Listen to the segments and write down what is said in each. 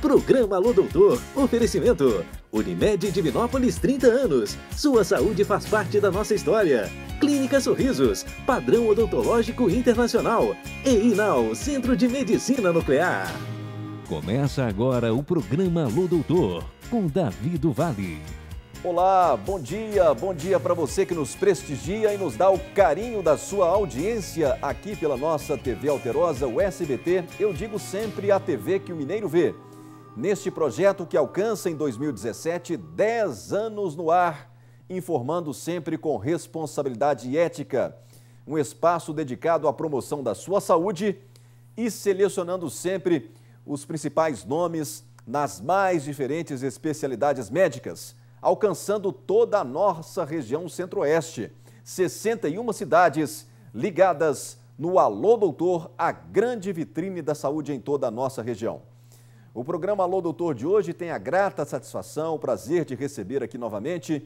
Programa Alô Doutor. Oferecimento. Unimed Divinópolis 30 anos. Sua saúde faz parte da nossa história. Clínica Sorrisos. Padrão odontológico internacional. EINAL. Centro de Medicina Nuclear. Começa agora o programa Alô Doutor. Com Davi do Vale. Olá, bom dia, bom dia para você que nos prestigia e nos dá o carinho da sua audiência aqui pela nossa TV Alterosa, o SBT. Eu digo sempre a TV que o Mineiro vê. Neste projeto que alcança em 2017 10 anos no ar, informando sempre com responsabilidade ética. Um espaço dedicado à promoção da sua saúde e selecionando sempre os principais nomes nas mais diferentes especialidades médicas alcançando toda a nossa região centro-oeste. 61 cidades ligadas no Alô Doutor, a grande vitrine da saúde em toda a nossa região. O programa Alô Doutor de hoje tem a grata satisfação, o prazer de receber aqui novamente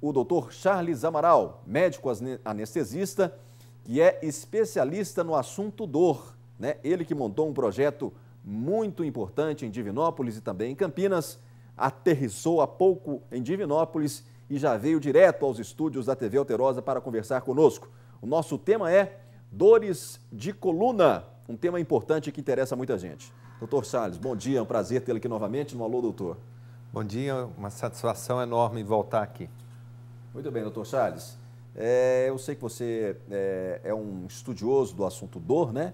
o doutor Charles Amaral, médico anestesista, que é especialista no assunto dor. Né? Ele que montou um projeto muito importante em Divinópolis e também em Campinas, aterrissou há pouco em Divinópolis e já veio direto aos estúdios da TV Alterosa para conversar conosco. O nosso tema é dores de coluna, um tema importante que interessa muita gente. Doutor Salles, bom dia, é um prazer tê-lo aqui novamente no Alô Doutor. Bom dia, uma satisfação enorme voltar aqui. Muito bem, doutor Salles. É, eu sei que você é, é um estudioso do assunto dor, né?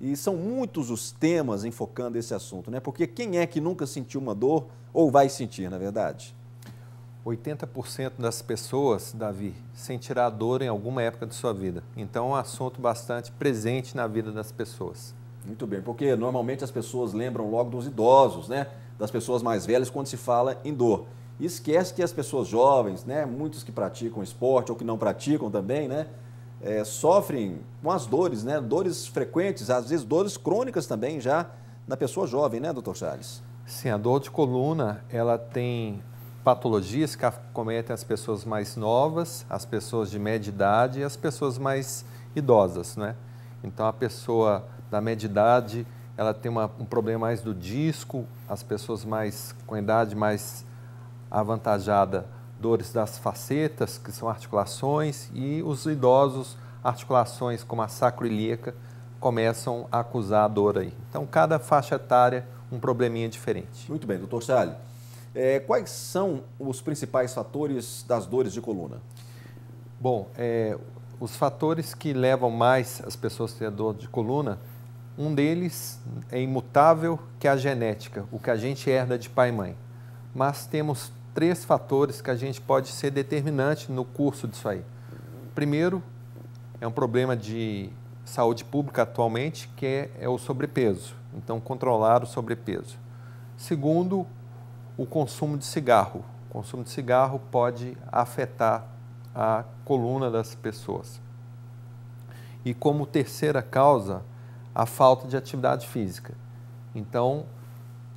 E são muitos os temas enfocando esse assunto, né? Porque quem é que nunca sentiu uma dor ou vai sentir, na verdade? 80% das pessoas, Davi, sentirá dor em alguma época de sua vida. Então é um assunto bastante presente na vida das pessoas. Muito bem, porque normalmente as pessoas lembram logo dos idosos, né? Das pessoas mais velhas quando se fala em dor. E esquece que as pessoas jovens, né? Muitos que praticam esporte ou que não praticam também, né? é, sofrem com as dores, né? Dores frequentes, às vezes dores crônicas também já na pessoa jovem, né, doutor Charles? Sim, a dor de coluna, ela tem patologias que acometem as pessoas mais novas, as pessoas de média idade e as pessoas mais idosas, né? Então, a pessoa da média idade, ela tem uma, um problema mais do disco, as pessoas mais com idade mais avantajada dores das facetas, que são articulações, e os idosos, articulações como a sacroiliaca, começam a acusar a dor aí. Então, cada faixa etária, um probleminha diferente. Muito bem, doutor Sally. É, quais são os principais fatores das dores de coluna? Bom, é, os fatores que levam mais as pessoas a ter dor de coluna, um deles é imutável, que é a genética, o que a gente herda de pai e mãe. Mas temos três fatores que a gente pode ser determinante no curso disso aí. Primeiro, é um problema de saúde pública atualmente, que é, é o sobrepeso. Então, controlar o sobrepeso. Segundo, o consumo de cigarro. O consumo de cigarro pode afetar a coluna das pessoas. E como terceira causa, a falta de atividade física. Então,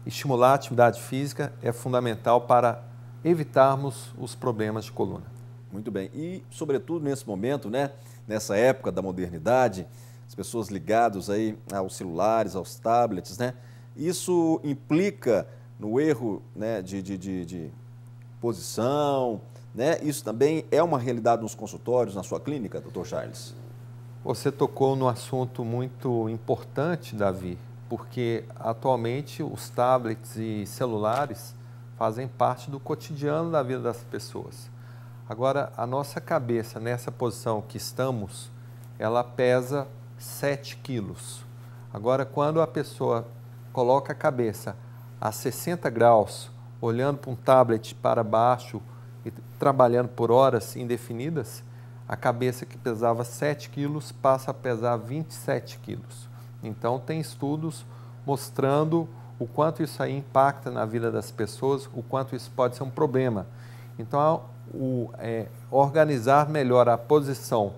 estimular a atividade física é fundamental para evitarmos os problemas de coluna. Muito bem. E, sobretudo, nesse momento, né, nessa época da modernidade, as pessoas ligadas aí aos celulares, aos tablets, né, isso implica no erro né, de, de, de, de posição, né? Isso também é uma realidade nos consultórios, na sua clínica, doutor Charles? Você tocou no assunto muito importante, Davi, porque atualmente os tablets e celulares fazem parte do cotidiano da vida das pessoas. Agora, a nossa cabeça nessa posição que estamos, ela pesa 7 quilos. Agora, quando a pessoa coloca a cabeça a 60 graus, olhando para um tablet para baixo e trabalhando por horas indefinidas, a cabeça que pesava 7 quilos passa a pesar 27 quilos. Então, tem estudos mostrando o quanto isso aí impacta na vida das pessoas, o quanto isso pode ser um problema. Então, o, é, organizar melhor a posição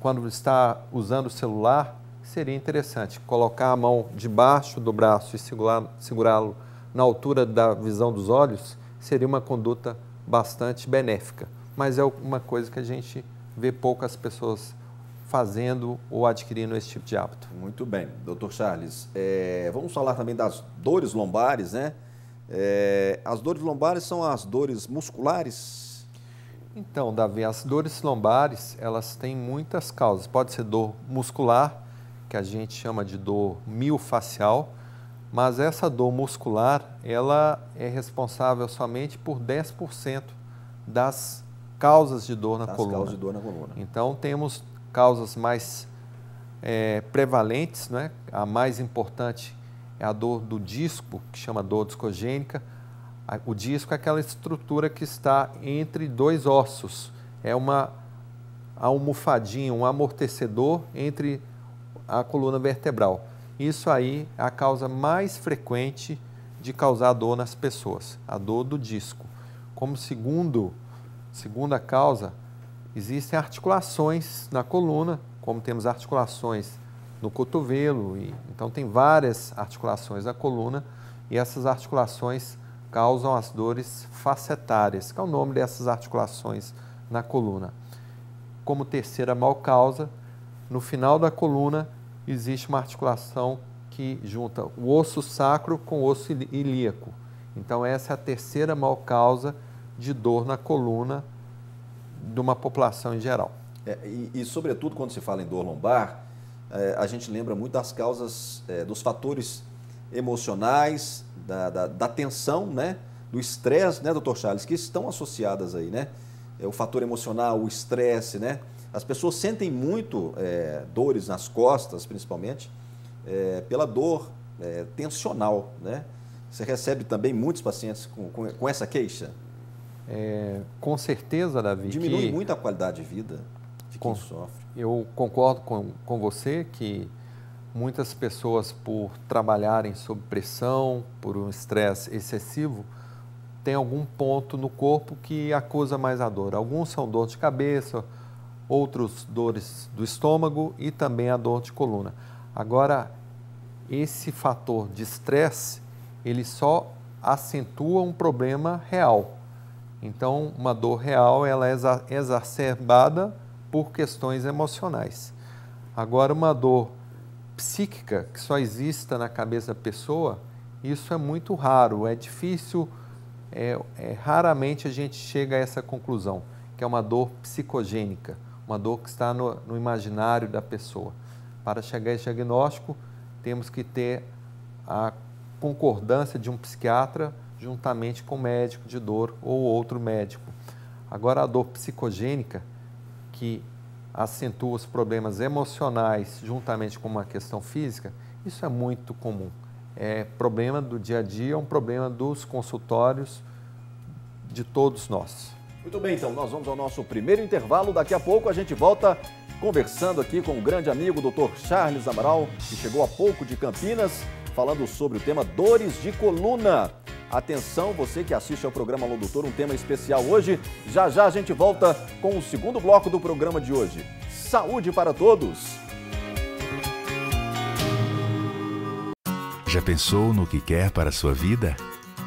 quando está usando o celular seria interessante. Colocar a mão debaixo do braço e segurá-lo na altura da visão dos olhos seria uma conduta bastante benéfica. Mas é uma coisa que a gente vê poucas pessoas fazendo ou adquirindo esse tipo de hábito. Muito bem, doutor Charles. É, vamos falar também das dores lombares, né? É, as dores lombares são as dores musculares? Então, Davi, as dores lombares, elas têm muitas causas. Pode ser dor muscular, que a gente chama de dor miofascial, mas essa dor muscular, ela é responsável somente por 10% das causas de dor na das coluna. causas de dor na coluna. Então, temos causas mais é, prevalentes, né? a mais importante é a dor do disco, que chama dor discogênica. O disco é aquela estrutura que está entre dois ossos, é uma almofadinha, um amortecedor entre a coluna vertebral. Isso aí é a causa mais frequente de causar dor nas pessoas, a dor do disco. Como segundo, segunda causa, existem articulações na coluna, como temos articulações no cotovelo, e, então tem várias articulações na coluna e essas articulações causam as dores facetárias, que é o nome dessas articulações na coluna. Como terceira mal causa, no final da coluna existe uma articulação que junta o osso sacro com o osso ilíaco. Então essa é a terceira mal causa de dor na coluna de uma população em geral. É, e, e, sobretudo, quando se fala em dor lombar, é, a gente lembra muito das causas, é, dos fatores emocionais, da, da, da tensão, né? do estresse, né, doutor Charles, que estão associadas aí, né? É, o fator emocional, o estresse, né? As pessoas sentem muito é, dores nas costas, principalmente, é, pela dor tensional, né? Você recebe também muitos pacientes com, com, com essa queixa? É, com certeza, Davi. Diminui que, muito a qualidade de vida de quem com, sofre. Eu concordo com, com você que muitas pessoas, por trabalharem sob pressão, por um estresse excessivo, tem algum ponto no corpo que acusa mais a dor. Alguns são dor de cabeça, outros dores do estômago e também a dor de coluna. Agora, esse fator de estresse, ele só acentua um problema real. Então, uma dor real ela é exacerbada por questões emocionais. Agora, uma dor psíquica que só exista na cabeça da pessoa, isso é muito raro, é difícil, é, é, raramente a gente chega a essa conclusão, que é uma dor psicogênica, uma dor que está no, no imaginário da pessoa. Para chegar a esse diagnóstico, temos que ter a concordância de um psiquiatra juntamente com o médico de dor ou outro médico. Agora, a dor psicogênica, que acentua os problemas emocionais juntamente com uma questão física, isso é muito comum. É problema do dia a dia, é um problema dos consultórios de todos nós. Muito bem, então nós vamos ao nosso primeiro intervalo. Daqui a pouco a gente volta conversando aqui com o grande amigo Dr. Charles Amaral, que chegou há pouco de Campinas, falando sobre o tema dores de coluna. Atenção, você que assiste ao programa Alô Doutor, um tema especial hoje. Já já a gente volta com o segundo bloco do programa de hoje. Saúde para todos! Já pensou no que quer para a sua vida?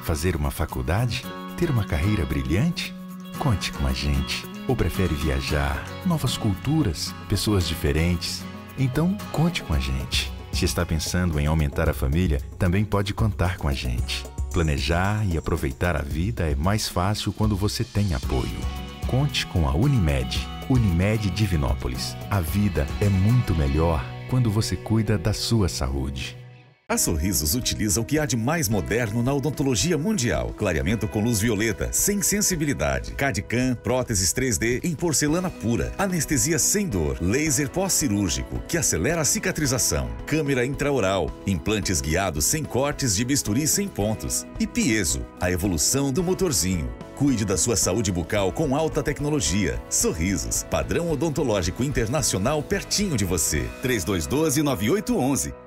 Fazer uma faculdade? Ter uma carreira brilhante? Conte com a gente. Ou prefere viajar, novas culturas, pessoas diferentes? Então, conte com a gente. Se está pensando em aumentar a família, também pode contar com a gente. Planejar e aproveitar a vida é mais fácil quando você tem apoio. Conte com a Unimed. Unimed Divinópolis. A vida é muito melhor quando você cuida da sua saúde. A Sorrisos utiliza o que há de mais moderno na odontologia mundial. Clareamento com luz violeta, sem sensibilidade. CAD-CAM, próteses 3D em porcelana pura. Anestesia sem dor. Laser pós-cirúrgico, que acelera a cicatrização. Câmera intraoral. Implantes guiados sem cortes de bisturi sem pontos. E Piezo, a evolução do motorzinho. Cuide da sua saúde bucal com alta tecnologia. Sorrisos, padrão odontológico internacional pertinho de você. 3212 9811.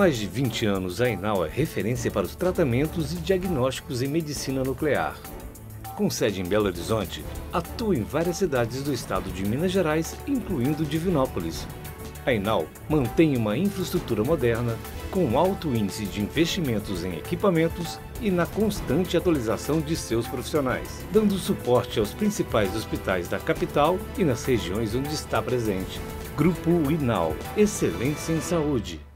Mais de 20 anos, a Inal é referência para os tratamentos e diagnósticos em medicina nuclear. Com sede em Belo Horizonte, atua em várias cidades do estado de Minas Gerais, incluindo Divinópolis. A Inal mantém uma infraestrutura moderna, com alto índice de investimentos em equipamentos e na constante atualização de seus profissionais, dando suporte aos principais hospitais da capital e nas regiões onde está presente. Grupo Inal, excelência em saúde.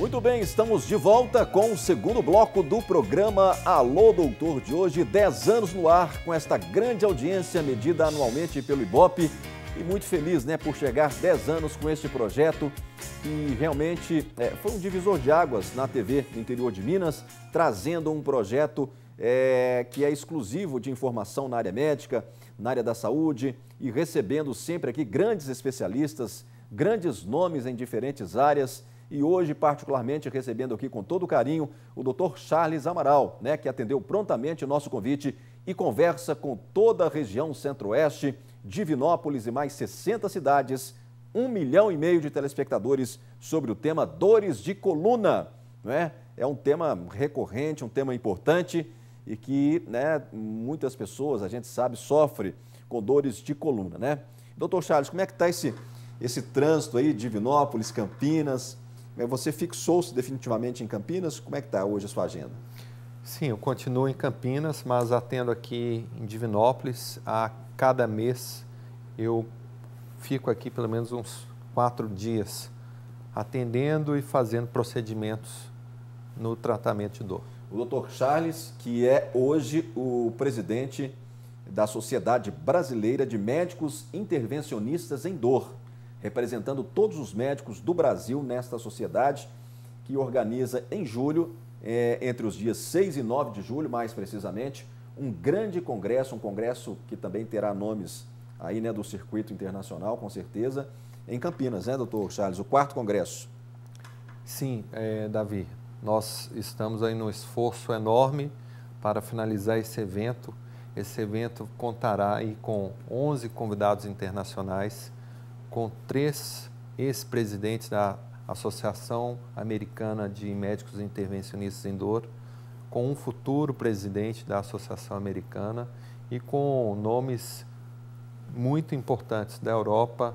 Muito bem, estamos de volta com o segundo bloco do programa Alô Doutor de hoje, 10 anos no ar, com esta grande audiência medida anualmente pelo Ibope. E muito feliz né, por chegar 10 anos com este projeto que realmente é, foi um divisor de águas na TV do interior de Minas, trazendo um projeto é, que é exclusivo de informação na área médica, na área da saúde e recebendo sempre aqui grandes especialistas, grandes nomes em diferentes áreas e hoje, particularmente, recebendo aqui com todo carinho o Dr. Charles Amaral, né, que atendeu prontamente o nosso convite e conversa com toda a região centro-oeste, Divinópolis e mais 60 cidades, um milhão e meio de telespectadores sobre o tema dores de coluna. Né? É um tema recorrente, um tema importante e que né, muitas pessoas, a gente sabe, sofre com dores de coluna. Né? Doutor Charles, como é que está esse, esse trânsito aí, Divinópolis, Campinas? É, você fixou-se definitivamente em Campinas? Como é que está hoje a sua agenda? Sim, eu continuo em Campinas, mas atendo aqui em Divinópolis. A cada mês eu fico aqui pelo menos uns quatro dias atendendo e fazendo procedimentos no tratamento de dor. O Dr. Charles, que é hoje o presidente da Sociedade Brasileira de Médicos Intervencionistas em Dor representando todos os médicos do Brasil nesta sociedade, que organiza em julho, é, entre os dias 6 e 9 de julho, mais precisamente, um grande congresso, um congresso que também terá nomes aí, né, do circuito internacional, com certeza, em Campinas, né, doutor Charles? O quarto congresso. Sim, é, Davi, nós estamos aí no esforço enorme para finalizar esse evento. Esse evento contará aí com 11 convidados internacionais, com três ex-presidentes da Associação Americana de Médicos Intervencionistas em Dor, com um futuro presidente da Associação Americana e com nomes muito importantes da Europa,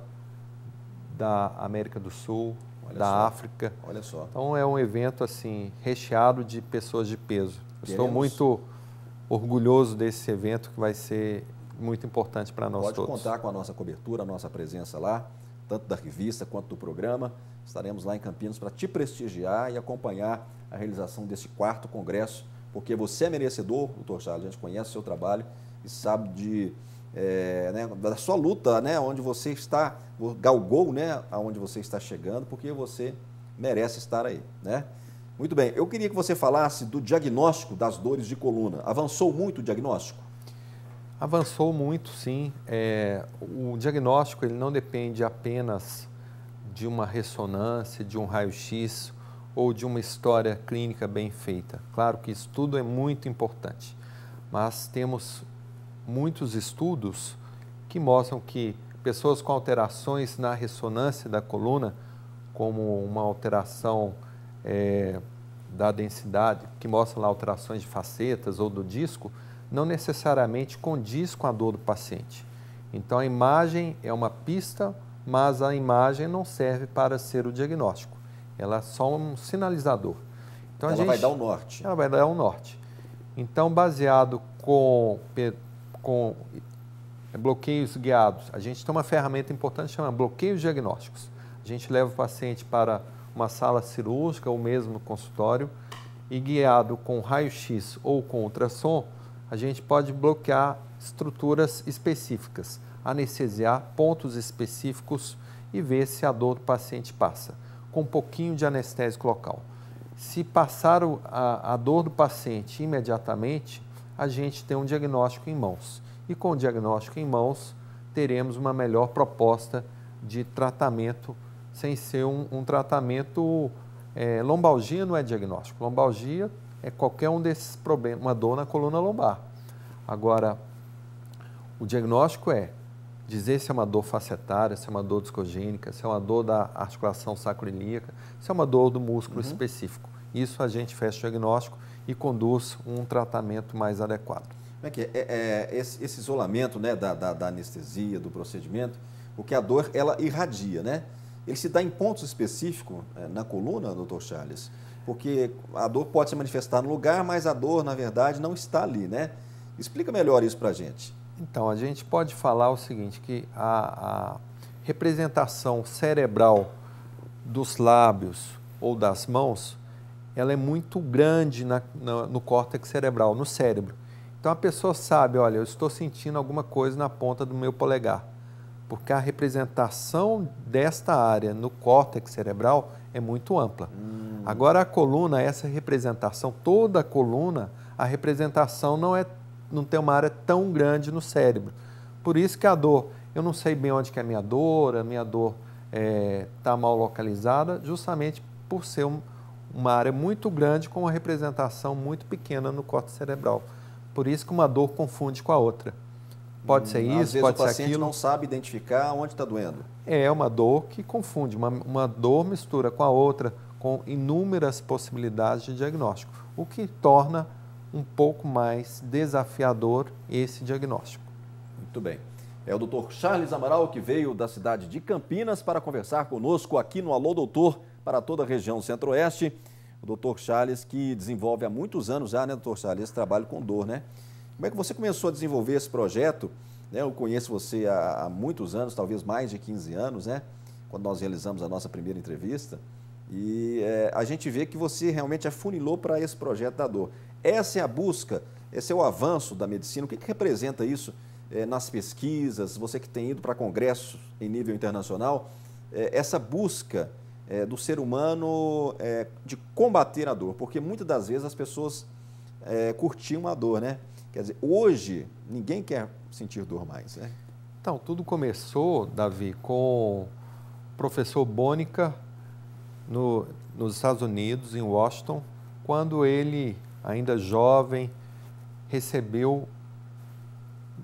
da América do Sul, Olha da só. África. Olha só. Então é um evento assim recheado de pessoas de peso. Estou muito orgulhoso desse evento que vai ser muito importante para nós Pode todos. Pode contar com a nossa cobertura, a nossa presença lá, tanto da revista quanto do programa. Estaremos lá em Campinas para te prestigiar e acompanhar a realização desse quarto congresso, porque você é merecedor, doutor Charles, a gente conhece o seu trabalho e sabe de, é, né, da sua luta, né, onde você está, galgou né, aonde você está chegando, porque você merece estar aí. Né? Muito bem, eu queria que você falasse do diagnóstico das dores de coluna. Avançou muito o diagnóstico? Avançou muito, sim. É, o diagnóstico ele não depende apenas de uma ressonância, de um raio-x ou de uma história clínica bem feita. Claro que isso tudo é muito importante, mas temos muitos estudos que mostram que pessoas com alterações na ressonância da coluna, como uma alteração é, da densidade, que mostra lá alterações de facetas ou do disco, não necessariamente condiz com a dor do paciente. Então a imagem é uma pista, mas a imagem não serve para ser o diagnóstico. Ela é só um sinalizador. Então, ela gente, vai dar o norte. Ela vai dar o norte. Então, baseado com, com bloqueios guiados, a gente tem uma ferramenta importante chamada bloqueios diagnósticos. A gente leva o paciente para uma sala cirúrgica ou mesmo consultório e guiado com raio-x ou com ultrassom, a gente pode bloquear estruturas específicas, anestesiar pontos específicos e ver se a dor do paciente passa, com um pouquinho de anestésico local. Se passar a, a dor do paciente imediatamente, a gente tem um diagnóstico em mãos. E com o diagnóstico em mãos, teremos uma melhor proposta de tratamento, sem ser um, um tratamento. É, lombalgia não é diagnóstico. Lombalgia é qualquer um desses problemas, uma dor na coluna lombar. Agora, o diagnóstico é dizer se é uma dor facetária, se é uma dor discogênica, se é uma dor da articulação sacroiliaca, se é uma dor do músculo uhum. específico. Isso a gente fecha o diagnóstico e conduz um tratamento mais adequado. Como é que é? é, é esse, esse, isolamento né, da, da, da, anestesia, do procedimento, porque a dor ela irradia, né? Ele se dá em pontos específicos é, na coluna, doutor Charles? Porque a dor pode se manifestar no lugar, mas a dor, na verdade, não está ali, né? Explica melhor isso para a gente. Então, a gente pode falar o seguinte, que a, a representação cerebral dos lábios ou das mãos, ela é muito grande na, na, no córtex cerebral, no cérebro. Então a pessoa sabe, olha, eu estou sentindo alguma coisa na ponta do meu polegar, porque a representação desta área no córtex cerebral é muito ampla. Hum. Agora a coluna, essa representação, toda a coluna, a representação não é não tem uma área tão grande no cérebro. Por isso que a dor, eu não sei bem onde que é a minha dor, a minha dor está é, tá mal localizada, justamente por ser um, uma área muito grande com uma representação muito pequena no corte cerebral. Por isso que uma dor confunde com a outra. Pode ser isso, vezes pode ser aquilo. o paciente não sabe identificar onde está doendo. É uma dor que confunde. Uma, uma dor mistura com a outra, com inúmeras possibilidades de diagnóstico, o que torna um pouco mais desafiador esse diagnóstico. Muito bem. É o doutor Charles Amaral que veio da cidade de Campinas para conversar conosco aqui no Alô Doutor para toda a região centro-oeste. O doutor Charles que desenvolve há muitos anos já, né, doutor Charles, esse trabalho com dor, né? Como é que você começou a desenvolver esse projeto? Né? Eu conheço você há, há muitos anos, talvez mais de 15 anos, né? Quando nós realizamos a nossa primeira entrevista. E é, a gente vê que você realmente afunilou para esse projeto da dor. Essa é a busca, esse é o avanço da medicina. O que, que representa isso é, nas pesquisas? Você que tem ido para congressos em nível internacional, é, essa busca é, do ser humano é, de combater a dor, porque muitas das vezes as pessoas é, curtiam a dor, né? Quer dizer, hoje ninguém quer sentir dor mais, né? Então, tudo começou, Davi, com o professor Bônica no, nos Estados Unidos, em Washington, quando ele ainda jovem, recebeu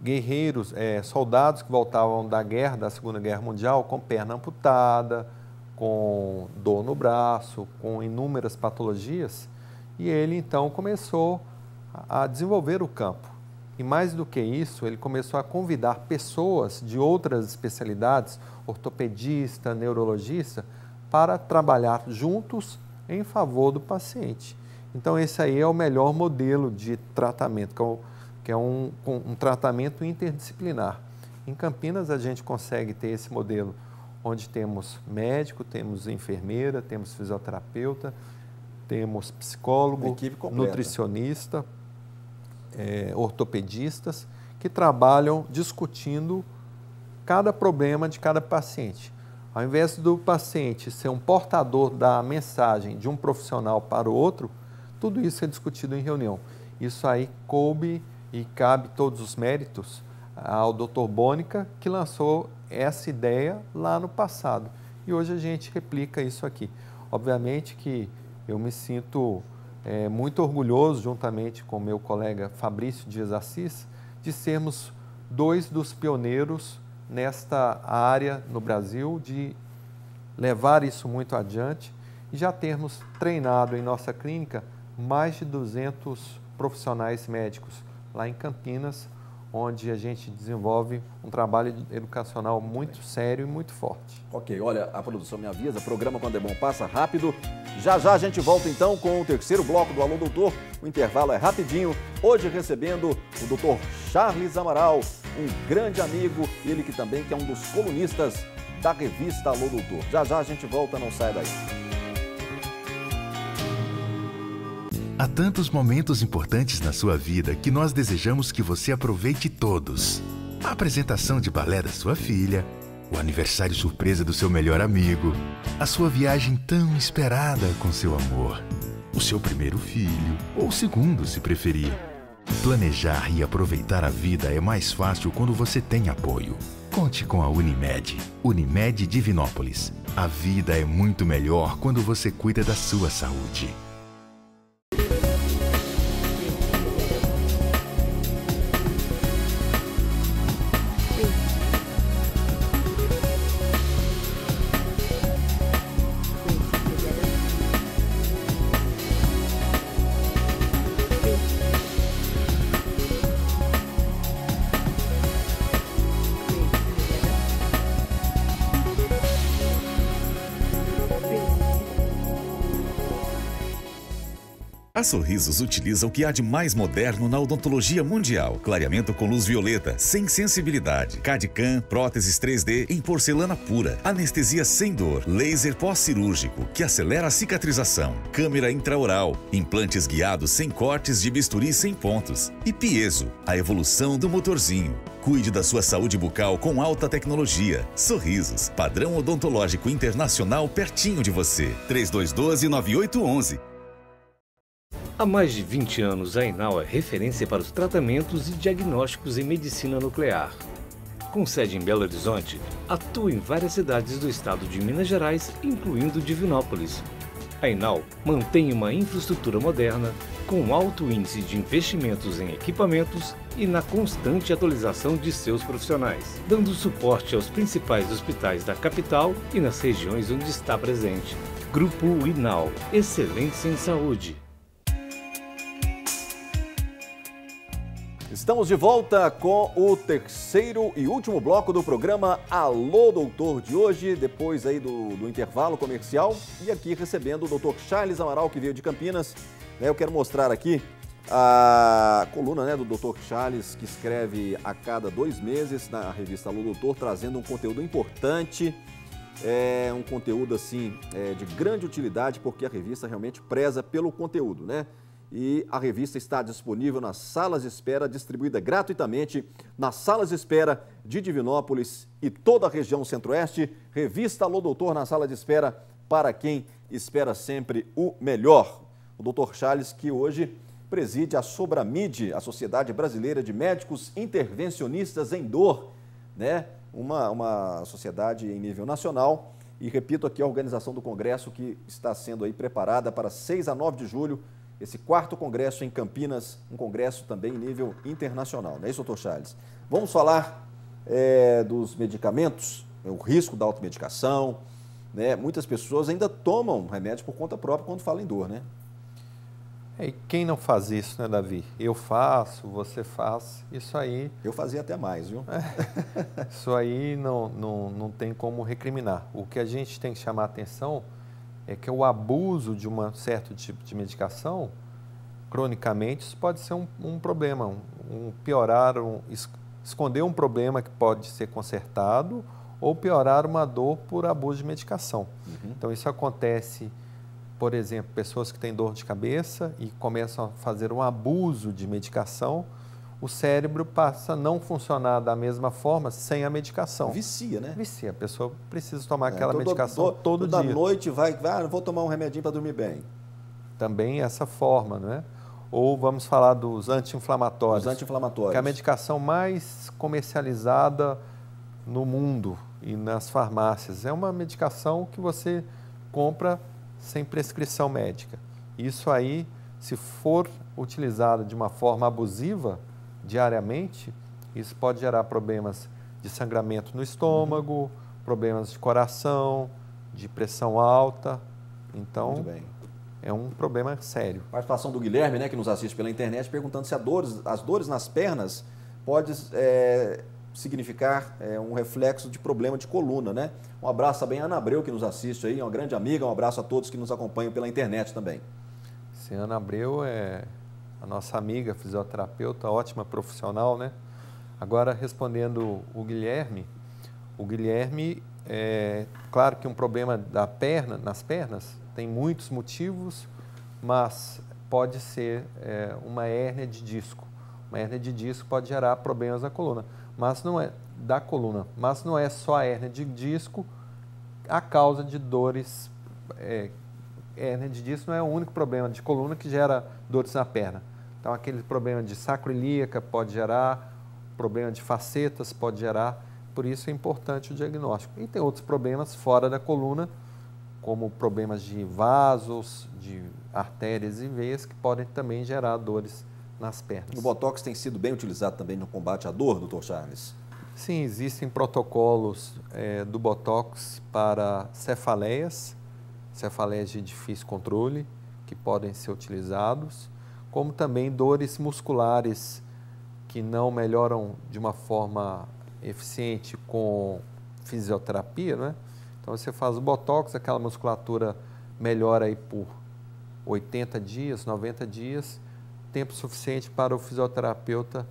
guerreiros, é, soldados que voltavam da guerra, da Segunda Guerra Mundial, com perna amputada, com dor no braço, com inúmeras patologias, e ele então começou a desenvolver o campo. E mais do que isso, ele começou a convidar pessoas de outras especialidades, ortopedista, neurologista, para trabalhar juntos em favor do paciente. Então, esse aí é o melhor modelo de tratamento, que é, é um, um, tratamento interdisciplinar. Em Campinas, a gente consegue ter esse modelo, onde temos médico, temos enfermeira, temos fisioterapeuta, temos psicólogo, nutricionista, é, ortopedistas, que trabalham discutindo cada problema de cada paciente. Ao invés do paciente ser um portador da mensagem de um profissional para o outro, tudo isso é discutido em reunião. Isso aí coube e cabe todos os méritos ao Dr. Bônica, que lançou essa ideia lá no passado. E hoje a gente replica isso aqui. Obviamente que eu me sinto é, muito orgulhoso, juntamente com meu colega Fabrício Dias Assis, de sermos dois dos pioneiros nesta área no Brasil, de levar isso muito adiante e já termos treinado em nossa clínica mais de 200 profissionais médicos lá em Campinas, onde a gente desenvolve um trabalho educacional muito sério e muito forte. Ok, olha, a produção me avisa, programa Quando é Bom passa rápido. Já já a gente volta então com o terceiro bloco do Alô Doutor. O intervalo é rapidinho. Hoje recebendo o doutor Charles Amaral, um grande amigo, ele que também que é um dos colunistas da revista Alô Doutor. Já já a gente volta, não sai daí. Há tantos momentos importantes na sua vida que nós desejamos que você aproveite todos. A apresentação de balé da sua filha, o aniversário surpresa do seu melhor amigo, a sua viagem tão esperada com seu amor, o seu primeiro filho, ou segundo, se preferir. Planejar e aproveitar a vida é mais fácil quando você tem apoio. Conte com a Unimed. Unimed Divinópolis. A vida é muito melhor quando você cuida da sua saúde. A Sorrisos utiliza o que há de mais moderno na odontologia mundial. Clareamento com luz violeta, sem sensibilidade. CAD-CAM, próteses 3D em porcelana pura. Anestesia sem dor. Laser pós-cirúrgico, que acelera a cicatrização. Câmera intraoral. Implantes guiados sem cortes de bisturi sem pontos. E Piezo, a evolução do motorzinho. Cuide da sua saúde bucal com alta tecnologia. Sorrisos, padrão odontológico internacional pertinho de você. 3212-9811. Há mais de 20 anos, a Enal é referência para os tratamentos e diagnósticos em medicina nuclear. Com sede em Belo Horizonte, atua em várias cidades do estado de Minas Gerais, incluindo Divinópolis. A Enal mantém uma infraestrutura moderna, com alto índice de investimentos em equipamentos e na constante atualização de seus profissionais, dando suporte aos principais hospitais da capital e nas regiões onde está presente. Grupo Inal, excelência em saúde. Estamos de volta com o terceiro e último bloco do programa Alô Doutor de hoje, depois aí do, do intervalo comercial. E aqui recebendo o doutor Charles Amaral, que veio de Campinas. Né, eu quero mostrar aqui a coluna né, do doutor Charles, que escreve a cada dois meses na revista Alô Doutor, trazendo um conteúdo importante. É um conteúdo assim é, de grande utilidade, porque a revista realmente preza pelo conteúdo, né? E a revista está disponível nas salas de espera, distribuída gratuitamente nas salas de espera de Divinópolis e toda a região centro-oeste. Revista Alô Doutor na sala de espera para quem espera sempre o melhor. O doutor Charles, que hoje preside a Sobramide, a Sociedade Brasileira de Médicos Intervencionistas em Dor, né? uma, uma sociedade em nível nacional. E repito aqui a organização do congresso que está sendo aí preparada para 6 a 9 de julho esse quarto congresso em Campinas, um congresso também em nível internacional. Não é isso, doutor Charles? Vamos falar é, dos medicamentos, o risco da automedicação. Né? Muitas pessoas ainda tomam remédio por conta própria quando falam em dor, né? É, e quem não faz isso, né, Davi? Eu faço, você faz, isso aí... Eu fazia até mais, viu? É, isso aí não, não, não tem como recriminar. O que a gente tem que chamar a atenção é que o abuso de um certo tipo de medicação, cronicamente, isso pode ser um, um problema, um, um piorar, um, esconder um problema que pode ser consertado ou piorar uma dor por abuso de medicação. Uhum. Então, isso acontece, por exemplo, pessoas que têm dor de cabeça e começam a fazer um abuso de medicação, o cérebro passa a não funcionar da mesma forma sem a medicação. Vicia, né? Vicia. A pessoa precisa tomar é, aquela todo, medicação todo, todo toda dia. Toda noite vai, ah, vou tomar um remedinho para dormir bem. Também essa forma, né? Ou vamos falar dos anti-inflamatórios. Os anti-inflamatórios. Que é a medicação mais comercializada no mundo e nas farmácias. É uma medicação que você compra sem prescrição médica. Isso aí, se for utilizada de uma forma abusiva, diariamente, isso pode gerar problemas de sangramento no estômago, problemas de coração, de pressão alta. Então, é um problema sério. Participação do Guilherme, né, que nos assiste pela internet, perguntando se dores, as dores nas pernas pode é, significar é, um reflexo de problema de coluna, né? Um abraço também a Ana Abreu, que nos assiste aí, uma grande amiga, um abraço a todos que nos acompanham pela internet também. Sim, Ana Abreu é a nossa amiga fisioterapeuta, ótima profissional, né? Agora, respondendo o Guilherme, o Guilherme, é claro que um problema da perna, nas pernas, tem muitos motivos, mas pode ser é, uma hérnia de disco. Uma hérnia de disco pode gerar problemas da coluna, mas não é da coluna, mas não é só a hérnia de disco a causa de dores. É, hérnia de disco não é o único problema de coluna que gera dores na perna. Então, aquele problema de sacroilíaca pode gerar, problema de facetas pode gerar, por isso é importante o diagnóstico. E tem outros problemas fora da coluna, como problemas de vasos, de artérias e veias, que podem também gerar dores nas pernas. O Botox tem sido bem utilizado também no combate à dor, doutor Charles? Sim, existem protocolos é, do Botox para cefaleias, cefaleias de difícil controle, que podem ser utilizados como também dores musculares que não melhoram de uma forma eficiente com fisioterapia, né? Então você faz o botox, aquela musculatura melhora aí por 80 dias, 90 dias, tempo suficiente para o fisioterapeuta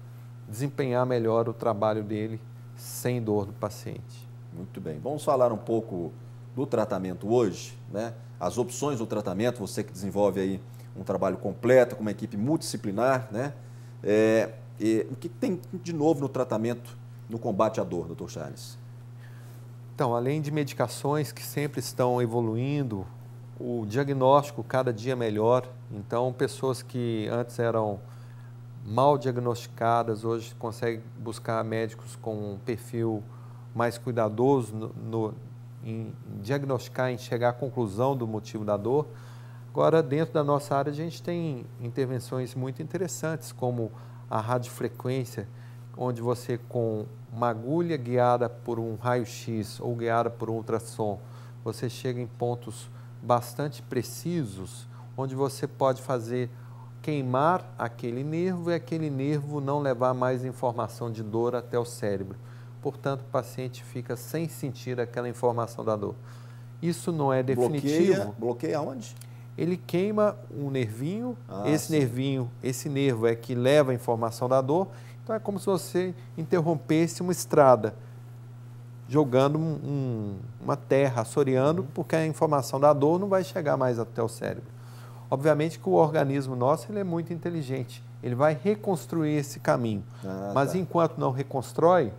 desempenhar melhor o trabalho dele sem dor do paciente. Muito bem. Vamos falar um pouco do tratamento hoje, né? As opções do tratamento, você que desenvolve aí um trabalho completo com uma equipe multidisciplinar, né? É, o que tem de novo no tratamento, no combate à dor, doutor Charles? Então, além de medicações que sempre estão evoluindo, o diagnóstico cada dia melhor. Então, pessoas que antes eram mal diagnosticadas, hoje conseguem buscar médicos com um perfil mais cuidadoso no, no, em diagnosticar, em chegar à conclusão do motivo da dor. Agora, dentro da nossa área, a gente tem intervenções muito interessantes, como a radiofrequência, onde você, com uma agulha guiada por um raio-x ou guiada por um ultrassom, você chega em pontos bastante precisos, onde você pode fazer queimar aquele nervo e aquele nervo não levar mais informação de dor até o cérebro. Portanto, o paciente fica sem sentir aquela informação da dor. Isso não é definitivo. Bloqueia, bloqueia onde? Ele queima um nervinho, ah, esse sim. nervinho, esse nervo é que leva a informação da dor. Então é como se você interrompesse uma estrada, jogando um, um, uma terra, assoreando, porque a informação da dor não vai chegar mais até o cérebro. Obviamente que o organismo nosso ele é muito inteligente, ele vai reconstruir esse caminho. Ah, Mas tá. enquanto não reconstrói,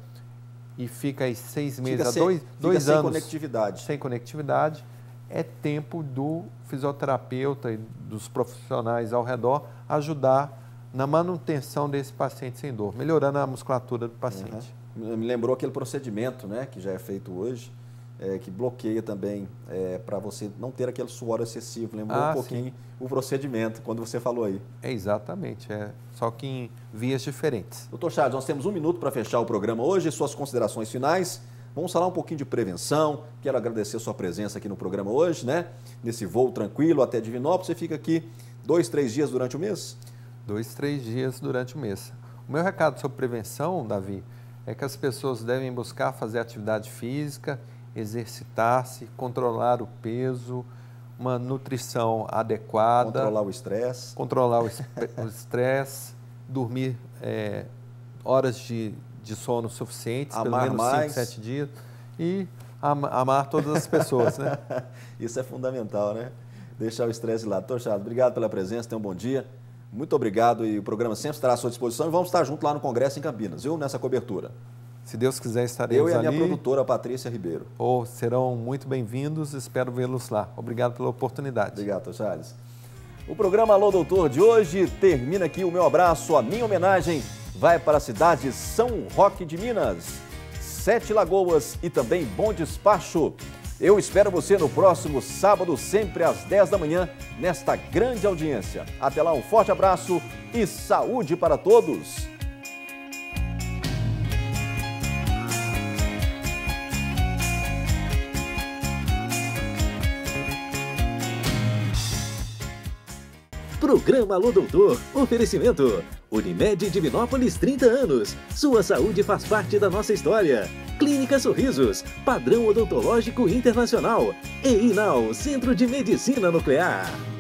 e fica aí seis meses a dois, dois sem anos conectividade. sem conectividade, é tempo do fisioterapeuta e dos profissionais ao redor ajudar na manutenção desse paciente sem dor, melhorando a musculatura do paciente. Uhum. Me lembrou aquele procedimento né, que já é feito hoje, é, que bloqueia também é, para você não ter aquele suor excessivo. Lembrou ah, um pouquinho sim. o procedimento quando você falou aí. É exatamente, é só que em vias diferentes. Doutor Charles, nós temos um minuto para fechar o programa hoje, suas considerações finais. Vamos falar um pouquinho de prevenção. Quero agradecer a sua presença aqui no programa hoje, né? Nesse voo tranquilo até Divinópolis. Você fica aqui dois, três dias durante o mês? Dois, três dias durante o mês. O meu recado sobre prevenção, Davi, é que as pessoas devem buscar fazer atividade física, exercitar-se, controlar o peso, uma nutrição adequada. Controlar o estresse. Controlar o estresse, dormir é, horas de de sono suficientes, amar pelo menos 5, 7 dias, e amar todas as pessoas, né? Isso é fundamental, né? Deixar o estresse. Doutor Charles, obrigado pela presença, tenha um bom dia. Muito obrigado e o programa sempre estará à sua disposição e vamos estar junto lá no Congresso em Campinas, viu? Nessa cobertura. Se Deus quiser, estaremos ali. Eu e a ali. minha produtora, Patrícia Ribeiro. Ou serão muito bem-vindos, espero vê-los lá. Obrigado pela oportunidade. Obrigado, Charles. O programa Alô Doutor de hoje termina aqui o meu abraço, a minha homenagem vai para a cidade de São Roque de Minas, Sete Lagoas e também Bom Despacho. Eu espero você no próximo sábado, sempre às 10 da manhã, nesta grande audiência. Até lá, um forte abraço e saúde para todos! Programa Alô Doutor. Oferecimento. Unimed Divinópolis 30 anos. Sua saúde faz parte da nossa história. Clínica Sorrisos. Padrão odontológico internacional. EINAL, Centro de Medicina Nuclear.